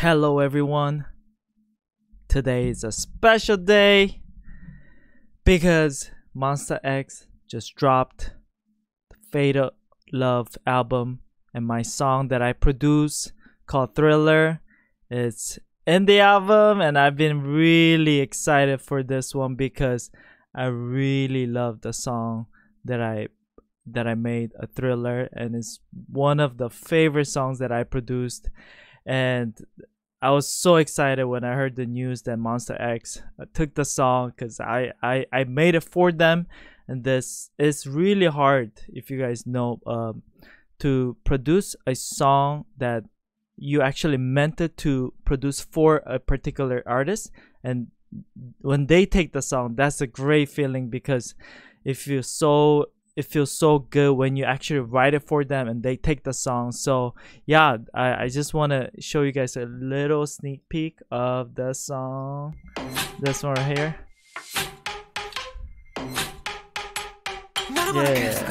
Hello, everyone. Today is a special day because Monsta X just dropped the Fatal Love album, and my song that I produce called Thriller is in the album, and I've been really excited for this one because I really love the song that I that I made a thriller and it's one of the favorite songs that I produced and I was so excited when I heard the news that Monsta X uh, took the song because I, I I made it for them, and this is really hard if you guys know um, to produce a song that you actually meant it to produce for a particular artist, and when they take the song, that's a great feeling because if you're so it feels so good when you actually write it for them and they take the song. So yeah i, I just want to show you guys a little sneak peek of the song. This one right here. Yeah.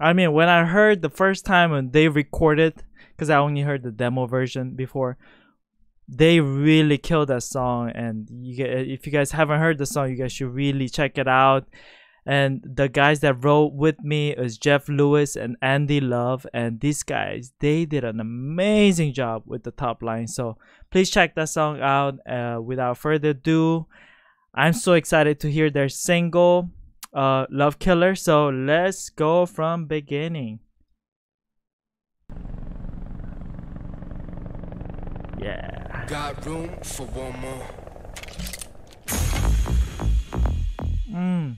I mean, when I heard the first time when they recorded, because I only heard the demo version before, they really killed that song and you if you guys haven't heard the song you guys should really check it out. And the guys that wrote with me is jeff lewis and andy love and these guys they did an amazing job with the top line. So please check that song out. Uh, without further ado i'm so excited to hear their single uh, Love Killa. So let's go from beginning. Yeah Got room for one more. Mm.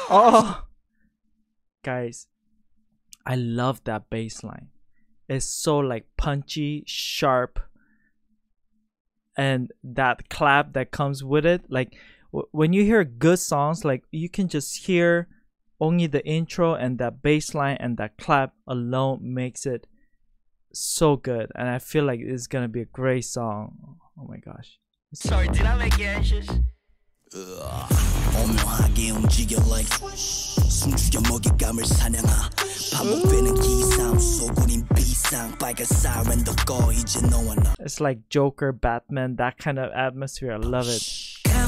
oh, guys, I love that bass line. It's so like punchy, sharp, and that clap that comes with it. Like when you hear good songs, like you can just hear only the intro and that bass line and that clap alone makes it so good and i feel like it's gonna be a great song. Oh my gosh. Sorry did i make you anxious? It's like Joker, Batman, that kind of atmosphere. I love it.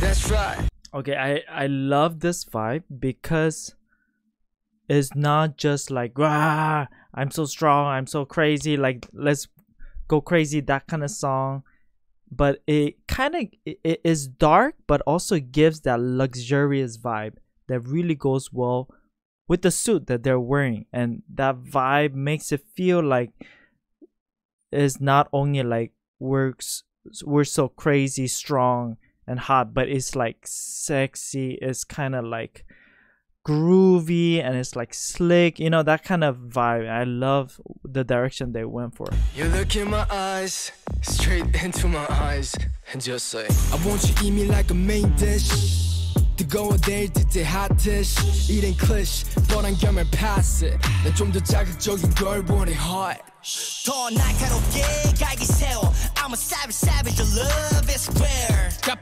That's right. Okay, I I love this vibe because it's not just like rah, I'm so strong, I'm so crazy, like let's go crazy that kind of song but it kind of it is dark but also gives that luxurious vibe that really goes well with the suit that they're wearing. And that vibe makes it feel like it's not only like works we're so crazy strong and hot but it's like sexy. It's kind of like groovy and it's like slick you know that kind of vibe i love the direction they went for you look in my eyes straight into my eyes and just say i want you to eat me like a main dish 뜨거워 될 듯해 핫tish 이젠 클리시 뻔한 겸을 pass it 난좀더 자극적인 걸 원해 hot 더 날카롭게 갈기 세워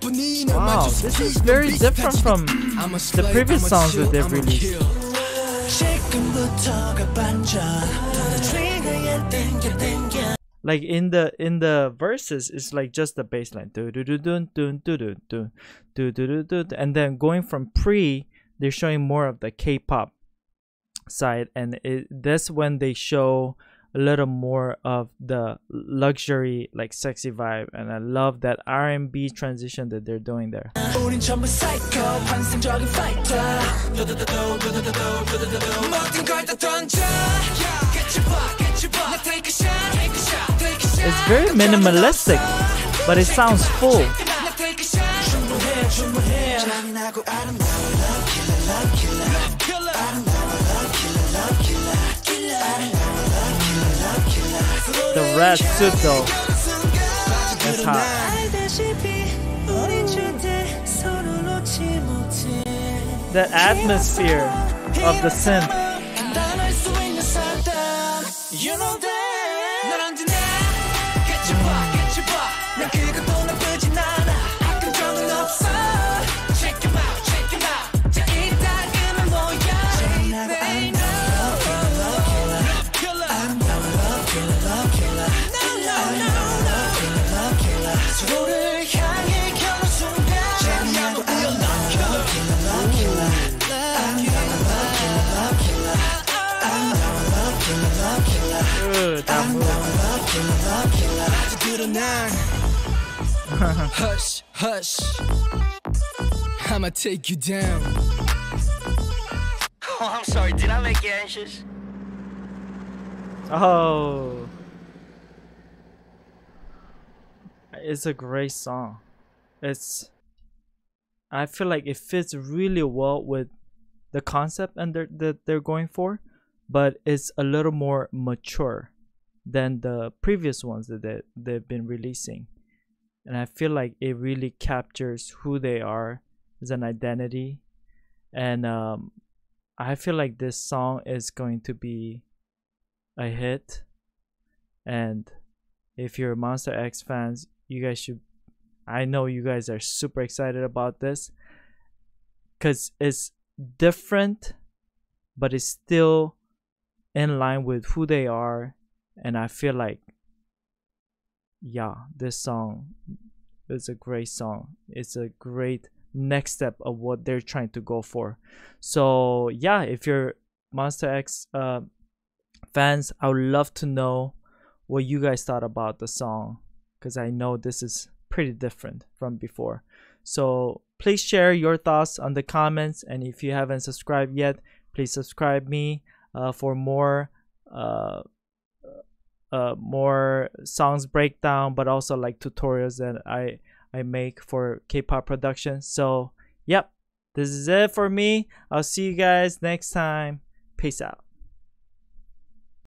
Wow, this is very different from the previous songs that they've released. like in the in the verses it's like just the bass line. And then going from pre they're showing more of the k-pop side. And it, that's when they show a little more of the luxury like sexy vibe and I love that R&B transition that they're doing there. It's very minimalistic, but it sounds full. The red suit though. That's hot. The atmosphere of the synth. Hush, hush. I'ma take you down. Oh, I'm sorry. Did I make you anxious? Oh. It's a great song. It's I feel like it fits really well with the concept and they're, that they're going for, but it's a little more mature than the previous ones that they, they've been releasing. And I feel like it really captures who they are as an identity, and um, I feel like this song is going to be a hit, and if you're Monsta X fans, you guys should. I know you guys are super excited about this. Because it's different, but it's still in line with who they are, and I feel like yeah, this song is a great song. It's a great next step of what they're trying to go for. So yeah, if you're Monsta X uh, fans, I would love to know what you guys thought about the song because I know this is pretty different from before. So please share your thoughts on the comments and if you haven't subscribed yet, please subscribe me uh, for more uh, more songs breakdown, but also like tutorials that I I make for K-pop production. So, yep, this is it for me. I'll see you guys next time. Peace out.